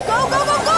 Go, go, go, go!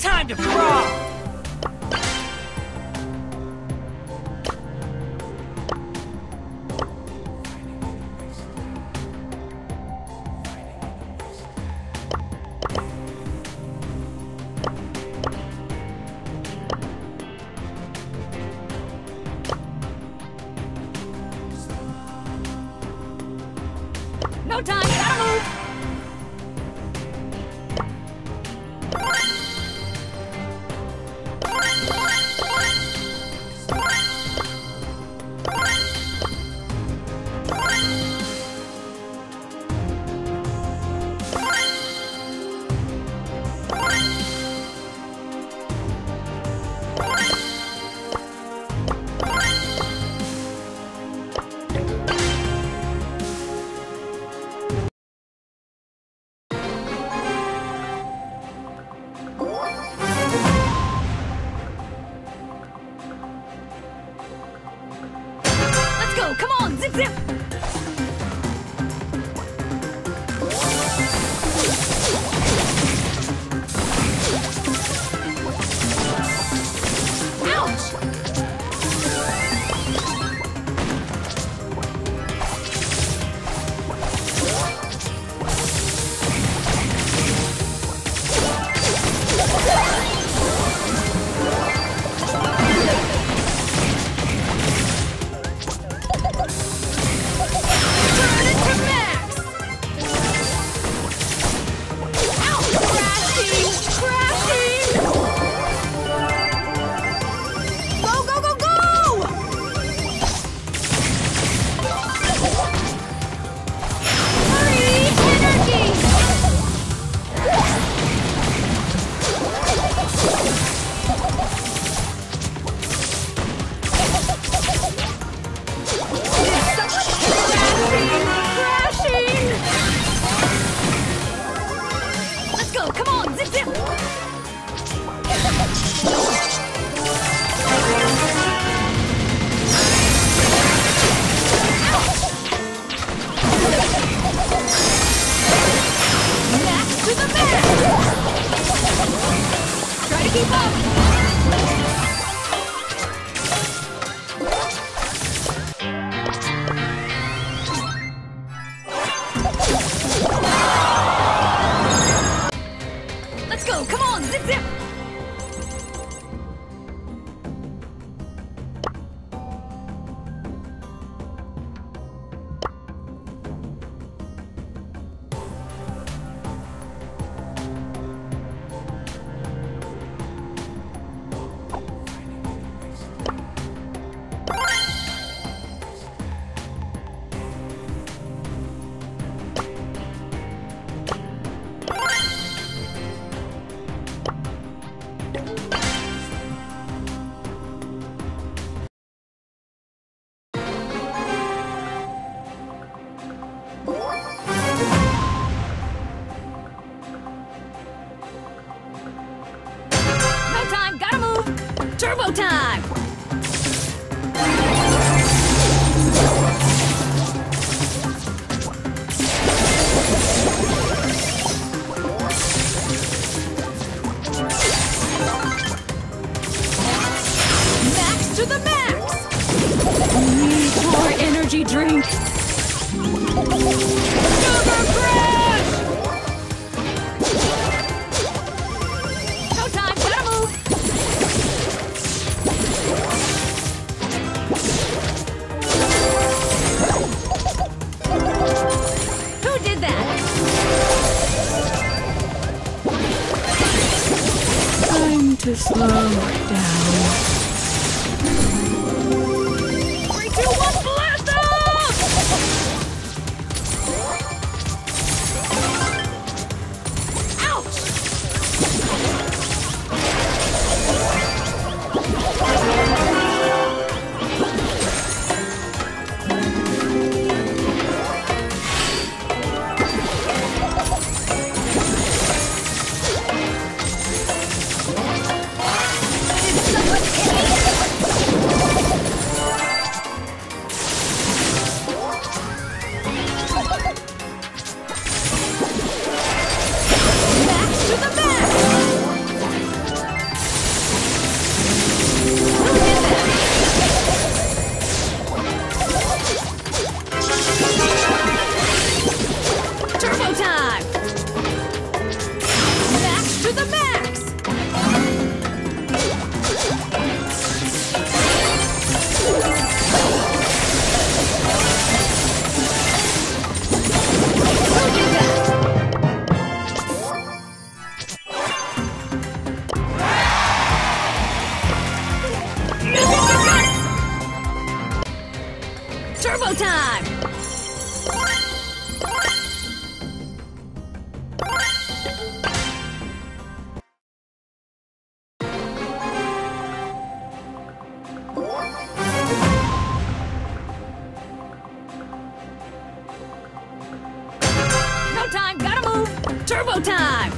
Time to brawl! No time. keep up! time! Max to the max! Need more energy drink! Super Crash! to slow down. time. No time, gotta move. Turbo time.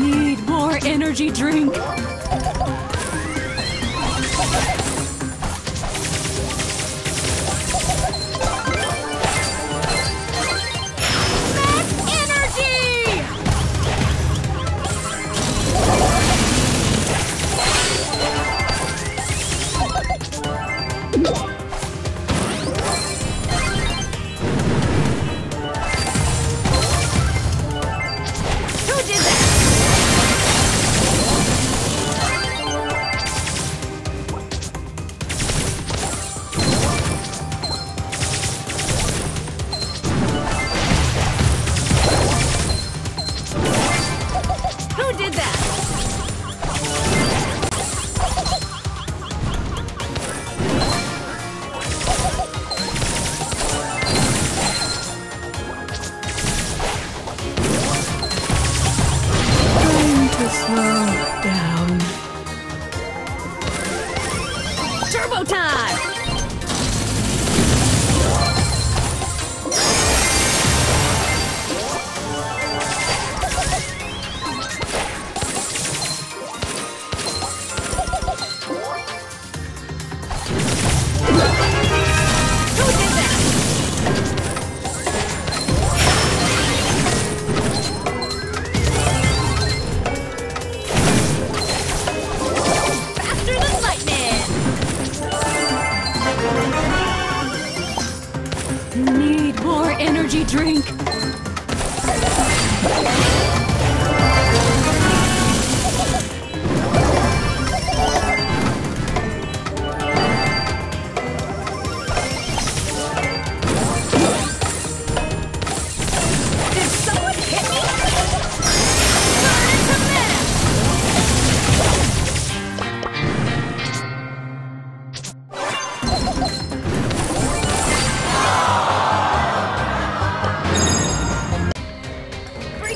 Need more energy drink.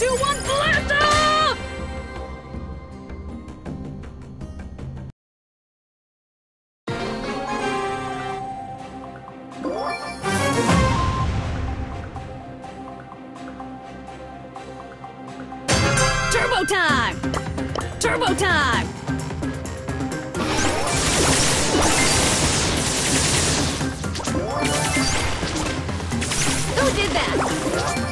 two, one, blast off! Turbo time! Turbo time! Who did that?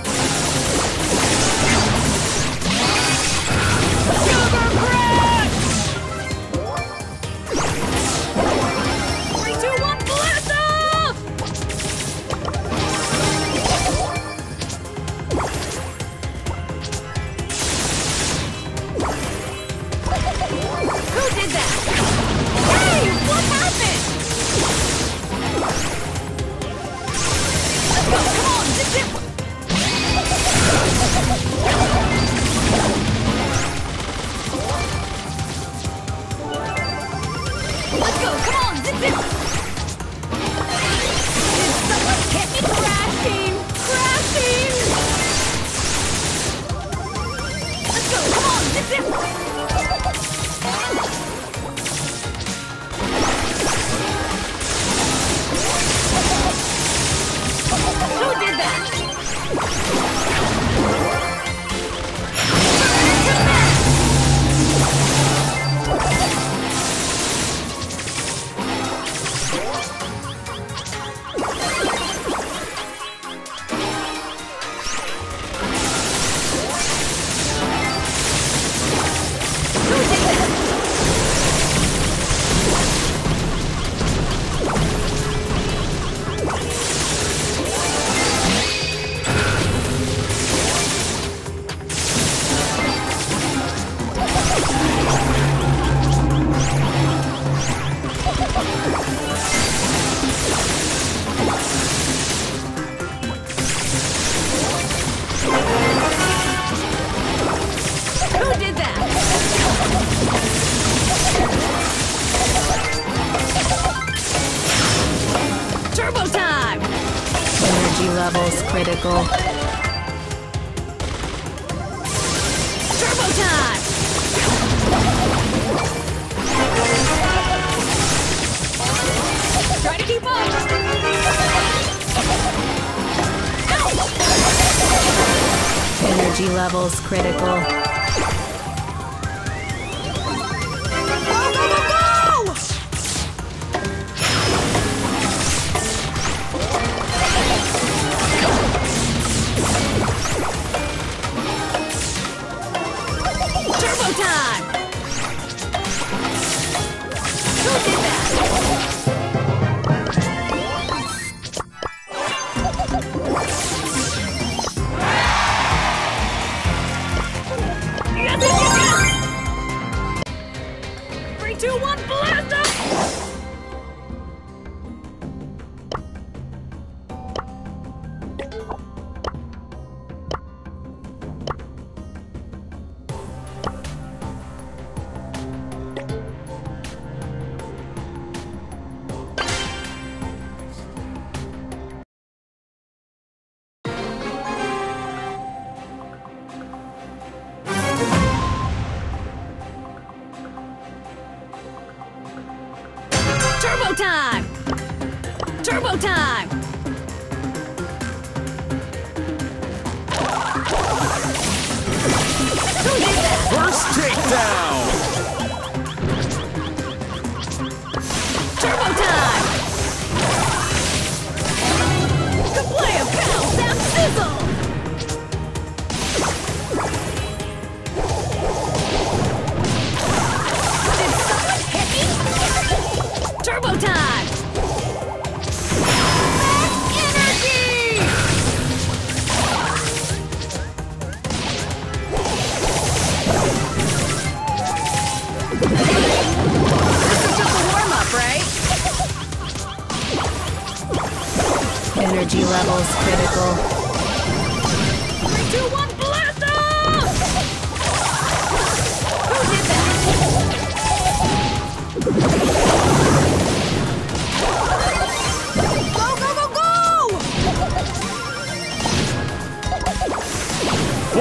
critical. Turbo time! Try to keep up! Energy levels critical. time! Who did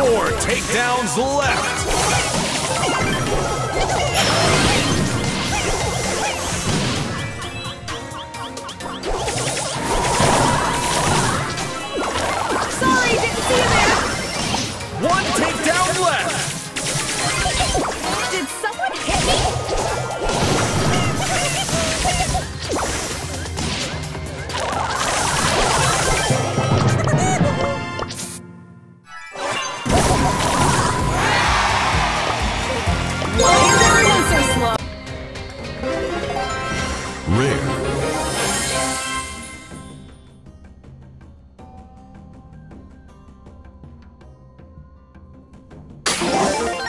Four takedowns left.